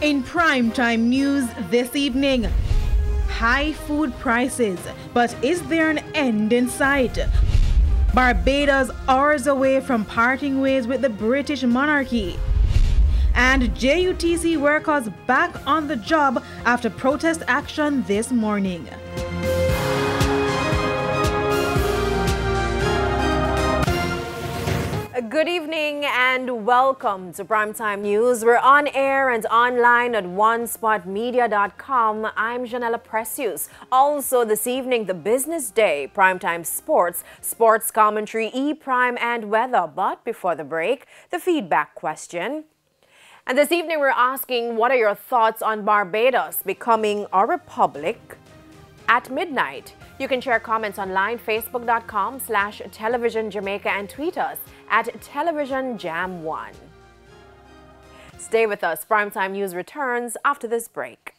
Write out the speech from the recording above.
In primetime news this evening, high food prices, but is there an end in sight? Barbados hours away from parting ways with the British monarchy. And JUTC workers back on the job after protest action this morning. Good evening and welcome to Primetime News. We're on air and online at onespotmedia.com. I'm Janella Precius. Also this evening, the business day, Primetime Sports, sports commentary, E-Prime and weather. But before the break, the feedback question. And this evening, we're asking, what are your thoughts on Barbados becoming a republic at midnight? You can share comments online, facebook.com slash television Jamaica and tweet us at television jam 1. Stay with us. Primetime News returns after this break.